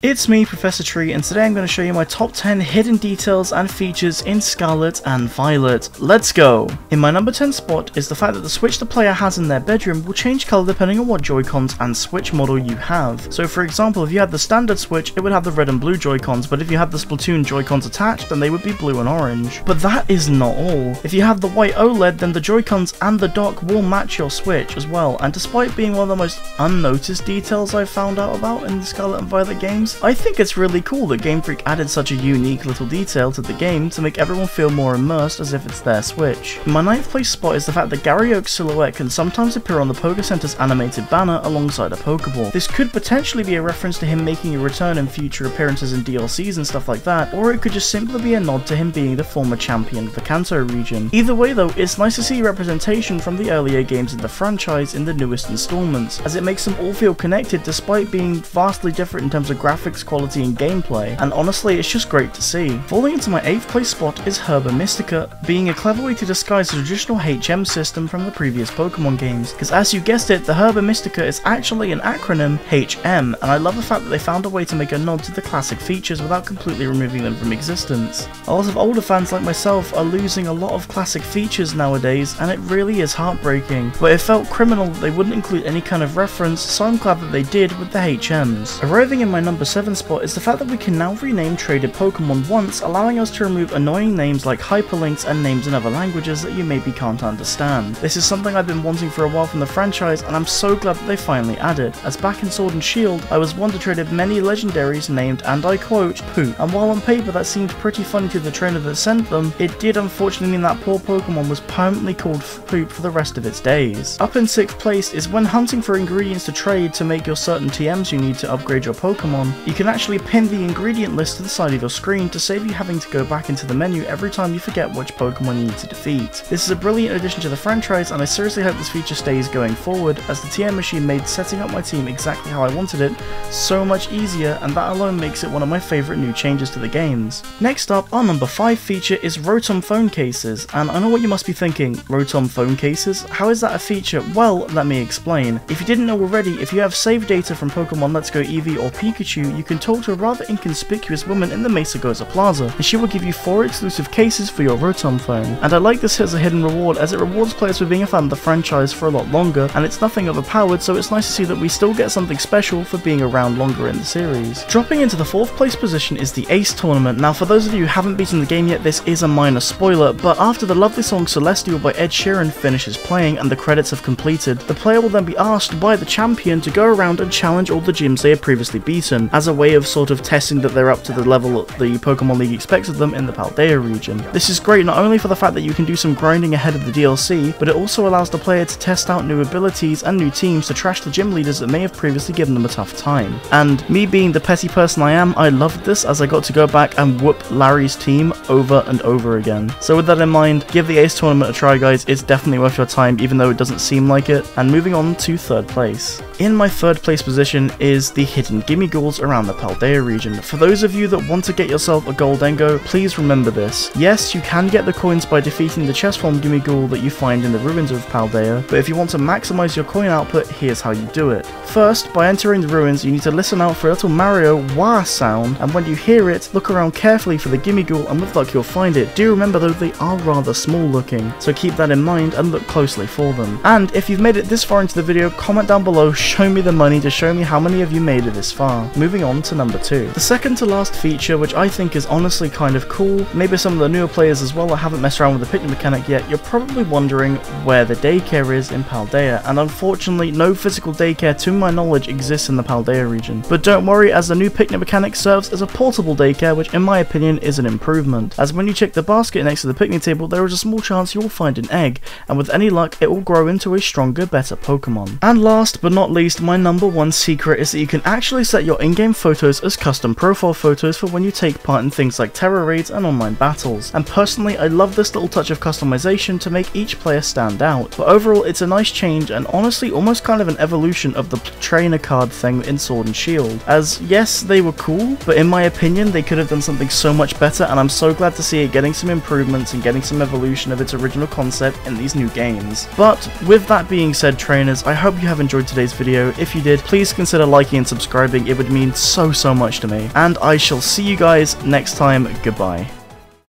It's me, Professor Tree, and today I'm going to show you my top 10 hidden details and features in Scarlet and Violet. Let's go! In my number 10 spot is the fact that the Switch the player has in their bedroom will change colour depending on what Joy-Cons and Switch model you have. So for example, if you had the standard Switch, it would have the red and blue Joy-Cons, but if you had the Splatoon Joy-Cons attached, then they would be blue and orange. But that is not all. If you have the white OLED, then the Joy-Cons and the dock will match your Switch as well, and despite being one of the most unnoticed details I've found out about in the Scarlet and Violet games, games, I think it's really cool that Game Freak added such a unique little detail to the game to make everyone feel more immersed as if it's their Switch. My ninth place spot is the fact that Gary Oak's silhouette can sometimes appear on the Poké Center's animated banner alongside a Pokeball. This could potentially be a reference to him making a return in future appearances in DLCs and stuff like that, or it could just simply be a nod to him being the former champion of the Kanto region. Either way though, it's nice to see representation from the earlier games in the franchise in the newest installments, as it makes them all feel connected despite being vastly different in terms of graphics graphics quality and gameplay, and honestly it's just great to see. Falling into my 8th place spot is Herba Mystica, being a clever way to disguise the traditional HM system from the previous Pokemon games, because as you guessed it, the Herba Mystica is actually an acronym HM, and I love the fact that they found a way to make a nod to the classic features without completely removing them from existence. A lot of older fans like myself are losing a lot of classic features nowadays, and it really is heartbreaking, but it felt criminal that they wouldn't include any kind of reference, so I'm glad that they did with the HMs. Arriving in my number 7 spot is the fact that we can now rename traded Pokemon once, allowing us to remove annoying names like hyperlinks and names in other languages that you maybe can't understand. This is something I've been wanting for a while from the franchise, and I'm so glad that they finally added, as back in Sword and Shield, I was one to traded many legendaries named, and I quote, poop. And while on paper that seemed pretty funny to the trainer that sent them, it did unfortunately mean that poor Pokemon was permanently called poop for the rest of its days. Up in 6th place is when hunting for ingredients to trade to make your certain TMs you need to upgrade your Pokemon, you can actually pin the ingredient list to the side of your screen to save you having to go back into the menu every time you forget which Pokemon you need to defeat. This is a brilliant addition to the franchise and I seriously hope this feature stays going forward as the TM machine made setting up my team exactly how I wanted it so much easier and that alone makes it one of my favourite new changes to the games. Next up, our number 5 feature is Rotom phone cases and I know what you must be thinking, Rotom phone cases? How is that a feature? Well, let me explain. If you didn't know already, if you have save data from Pokemon Let's Go Eevee or Pikachu, you can talk to a rather inconspicuous woman in the Mesagoza Plaza, and she will give you 4 exclusive cases for your Rotom phone. And I like this as a hidden reward as it rewards players for being a fan of the franchise for a lot longer, and it's nothing overpowered so it's nice to see that we still get something special for being around longer in the series. Dropping into the 4th place position is the Ace Tournament. Now for those of you who haven't beaten the game yet this is a minor spoiler, but after the lovely song Celestial by Ed Sheeran finishes playing and the credits have completed, the player will then be asked by the champion to go around and challenge all the gyms they have previously beaten, as a way of sort of testing that they're up to the level the Pokemon League expects of them in the Paldea region. This is great not only for the fact that you can do some grinding ahead of the DLC, but it also allows the player to test out new abilities and new teams to trash the gym leaders that may have previously given them a tough time. And me being the petty person I am, I loved this as I got to go back and whoop Larry's team over and over again. So with that in mind, give the Ace Tournament a try guys, it's definitely worth your time even though it doesn't seem like it. And moving on to third place. In my third place position is the hidden Gimmighouls around the Paldea region. For those of you that want to get yourself a Gholdengo, please remember this. Yes, you can get the coins by defeating the chest form Gimmighoul that you find in the ruins of Paldea, but if you want to maximize your coin output, here's how you do it. First, by entering the ruins, you need to listen out for a little Mario wah sound, and when you hear it, look around carefully for the Gimmighoul, and with luck you'll find it. Do remember though, they are rather small looking, so keep that in mind and look closely for them. And if you've made it this far into the video, comment down below, show me the money to show me how many of you made it this far. Moving on to number 2. The second to last feature, which I think is honestly kind of cool, maybe some of the newer players as well that haven't messed around with the picnic mechanic yet, you're probably wondering where the daycare is in Paldea, and unfortunately no physical daycare to my knowledge exists in the Paldea region. But don't worry as the new picnic mechanic serves as a portable daycare which in my opinion is an improvement, as when you check the basket next to the picnic table there is a small chance you'll find an egg, and with any luck it will grow into a stronger, better Pokemon. And last but not least, my number one secret is that you can actually set your in-game photos as custom profile photos for when you take part in things like Tera raids and online battles. And personally, I love this little touch of customization to make each player stand out. But overall, it's a nice change and honestly almost kind of an evolution of the trainer card thing in Sword and Shield. As yes, they were cool, but in my opinion, they could have done something so much better and I'm so glad to see it getting some improvements and getting some evolution of its original concept in these new games. But with that being said, trainers, I hope you have enjoyed today's video video. If you did, please consider liking and subscribing. It would mean so, so much to me. And I shall see you guys next time. Goodbye.